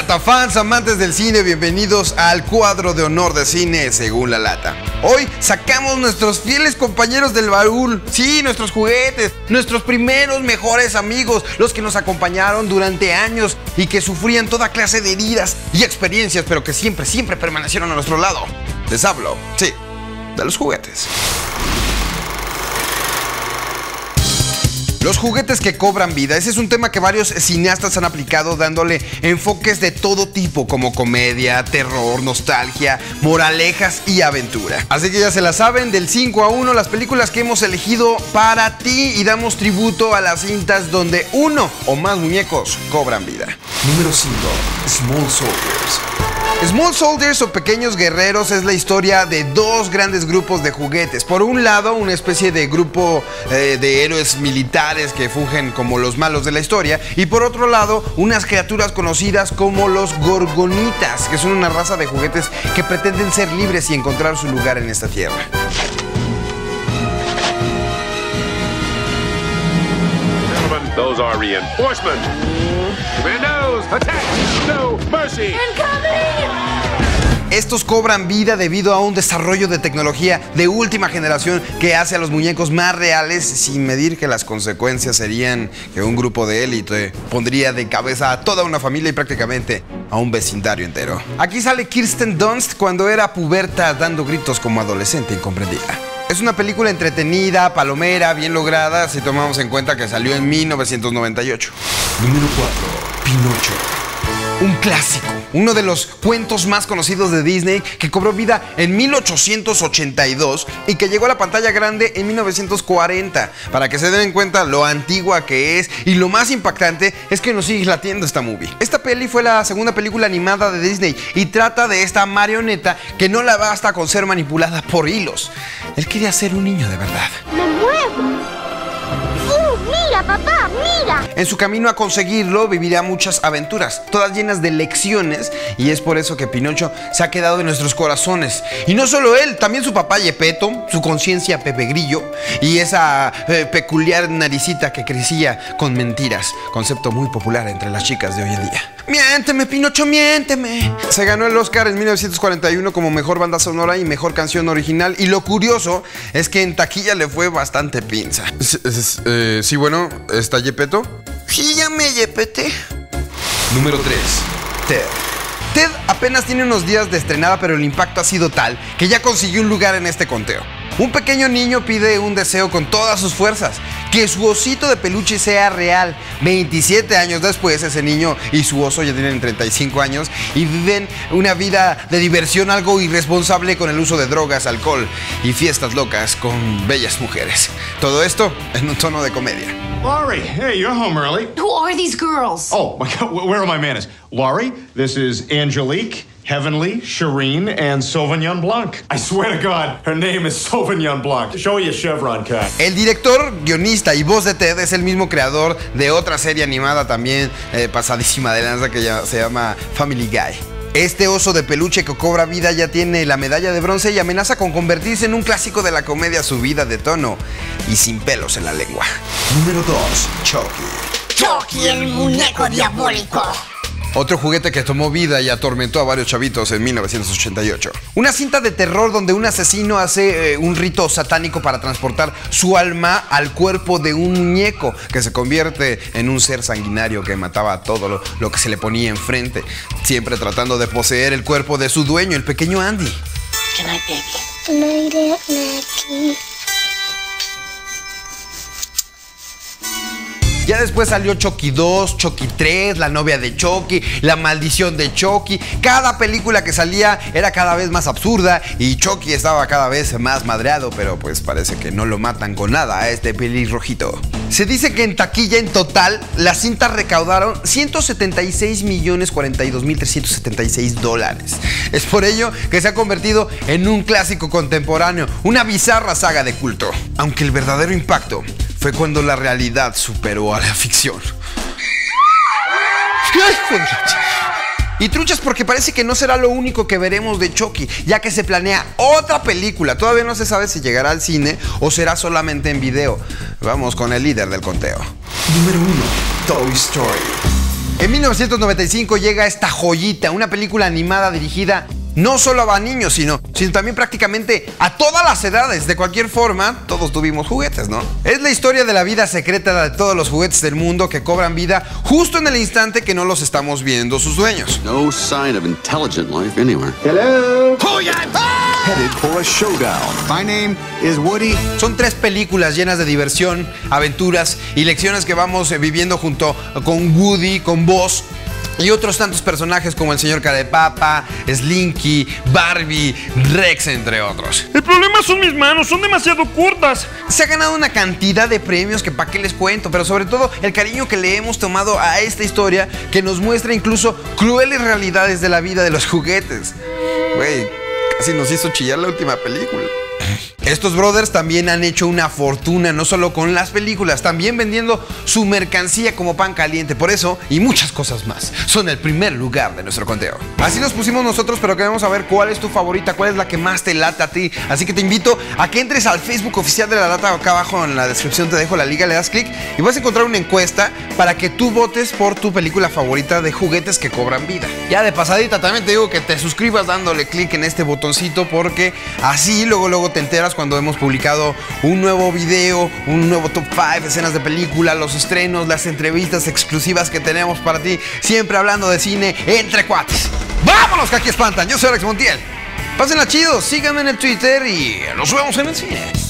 Latafans, amantes del cine, bienvenidos al cuadro de honor de cine según la lata. Hoy sacamos nuestros fieles compañeros del baúl, sí, nuestros juguetes, nuestros primeros mejores amigos, los que nos acompañaron durante años y que sufrían toda clase de heridas y experiencias, pero que siempre, siempre permanecieron a nuestro lado. Les hablo, sí, de los juguetes. Los juguetes que cobran vida, ese es un tema que varios cineastas han aplicado dándole enfoques de todo tipo como comedia, terror, nostalgia, moralejas y aventura. Así que ya se la saben, del 5 a 1 las películas que hemos elegido para ti y damos tributo a las cintas donde uno o más muñecos cobran vida. Número 5. Small Soldiers. Small Soldiers o Pequeños Guerreros es la historia de dos grandes grupos de juguetes. Por un lado, una especie de grupo eh, de héroes militares que fungen como los malos de la historia. Y por otro lado, unas criaturas conocidas como los Gorgonitas, que son una raza de juguetes que pretenden ser libres y encontrar su lugar en esta tierra. Gentlemen, those are reinforcements. Commandos, attack! No mercy! Estos cobran vida debido a un desarrollo de tecnología de última generación que hace a los muñecos más reales sin medir que las consecuencias serían que un grupo de élite pondría de cabeza a toda una familia y prácticamente a un vecindario entero. Aquí sale Kirsten Dunst cuando era puberta dando gritos como adolescente incomprendida. Es una película entretenida, palomera, bien lograda si tomamos en cuenta que salió en 1998. Número 4. Pinocho. Un clásico, uno de los cuentos más conocidos de Disney que cobró vida en 1882 y que llegó a la pantalla grande en 1940. Para que se den cuenta lo antigua que es y lo más impactante es que nos sigue latiendo esta movie. Esta peli fue la segunda película animada de Disney y trata de esta marioneta que no la basta con ser manipulada por hilos. Él quería ser un niño de verdad. ¡Me muevo! ¡Uh, papá, mira! En su camino a conseguirlo vivirá muchas aventuras, todas llenas de lecciones, y es por eso que Pinocho se ha quedado en nuestros corazones. Y no solo él, también su papá Yepeto, su conciencia Pepe Grillo, y esa eh, peculiar naricita que crecía con mentiras, concepto muy popular entre las chicas de hoy en día. Miénteme, Pinocho, miénteme. Se ganó el Oscar en 1941 como mejor banda sonora y mejor canción original, y lo curioso es que en taquilla le fue bastante pinza. eh, sí, bueno, ¿está Yepeto? Sí, ya me Yepete. Número 3. Ted. Ted apenas tiene unos días de estrenada, pero el impacto ha sido tal que ya consiguió un lugar en este conteo. Un pequeño niño pide un deseo con todas sus fuerzas, que su osito de peluche sea real. 27 años después, ese niño y su oso ya tienen 35 años y viven una vida de diversión algo irresponsable con el uso de drogas, alcohol y fiestas locas con bellas mujeres. Todo esto en un tono de comedia. Laurie, hey, you're home early. Who are these girls? Oh, my God, wh- where are my manners? Laurie, this is Angelique, Heavenly, Shireen, and Sauvignon Blanc. I swear to God, her name is Sauvignon Blanc. Show your chevron card. El director, guionista y voz de Ted es el mismo creador de otra serie animada también eh, pasadísima de lanza que ya- se llama Family Guy. Este oso de peluche que cobra vida ya tiene la medalla de bronce y amenaza con convertirse en un clásico de la comedia subida de tono y sin pelos en la lengua. Número 2. Chucky. Chucky, el muñeco diabólico. Otro juguete que tomó vida y atormentó a varios chavitos en 1988. Una cinta de terror donde un asesino hace eh, un rito satánico para transportar su alma al cuerpo de un muñeco que se convierte en un ser sanguinario que mataba a todo lo, lo que se le ponía enfrente, siempre tratando de poseer el cuerpo de su dueño, el pequeño Andy. Good night, baby. Good night, Aunt Maggie. Ya después salió Chucky 2, Chucky 3, La novia de Chucky, La maldición de Chucky. Cada película que salía era cada vez más absurda y Chucky estaba cada vez más madreado, pero pues parece que no lo matan con nada a este pelirrojito. Se dice que en taquilla en total las cintas recaudaron 176 millones 42 mil 376 dólares. Es por ello que se ha convertido en un clásico contemporáneo, una bizarra saga de culto. Aunque el verdadero impacto fue cuando la realidad superó a la ficción. ¡Ay! Y truchas porque parece que no será lo único que veremos de Chucky, ya que se planea otra película. Todavía no se sabe si llegará al cine o será solamente en video. Vamos con el líder del conteo. Número 1. Toy Story. En 1995 llega esta joyita, una película animada dirigida no solo a niños, sino, sino también prácticamente a todas las edades. De cualquier forma, todos tuvimos juguetes, ¿no? Es la historia de la vida secreta de todos los juguetes del mundo que cobran vida justo en el instante que no los estamos viendo sus dueños. No sign of intelligent life anywhere. Headed for a showdown. My name is Woody. Son tres películas llenas de diversión, aventuras y lecciones que vamos eh, viviendo junto con Woody, con Buzz y otros tantos personajes como el señor Papa, Slinky, Barbie, Rex, entre otros. El problema son mis manos, son demasiado cortas. Se ha ganado una cantidad de premios que para qué les cuento, pero sobre todo el cariño que le hemos tomado a esta historia que nos muestra incluso crueles realidades de la vida de los juguetes. Güey, casi nos hizo chillar la última película. Estos brothers también han hecho una fortuna, no solo con las películas, también vendiendo su mercancía como pan caliente. Por eso, y muchas cosas más, son el primer lugar de nuestro conteo. Así nos pusimos nosotros, pero queremos saber cuál es tu favorita, cuál es la que más te lata a ti. Así que te invito a que entres al Facebook oficial de la data. Acá abajo en la descripción te dejo la liga, le das clic y vas a encontrar una encuesta para que tú votes por tu película favorita de juguetes que cobran vida. Ya de pasadita también te digo que te suscribas dándole clic en este botoncito porque así luego te enteras cuando hemos publicado un nuevo video, un nuevo top 5, escenas de película, los estrenos, las entrevistas exclusivas que tenemos para ti, siempre hablando de cine entre cuates. ¡Vámonos que aquí espantan! Yo soy Alex Montiel. Pásenla chido, síganme en el Twitter y nos vemos en el cine.